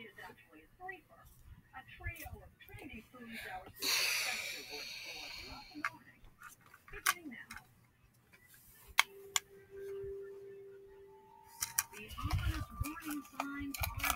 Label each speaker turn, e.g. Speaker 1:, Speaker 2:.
Speaker 1: is actually a sleeper. A trio of trendy foods our morning. Beginning now. The ominous warning signs are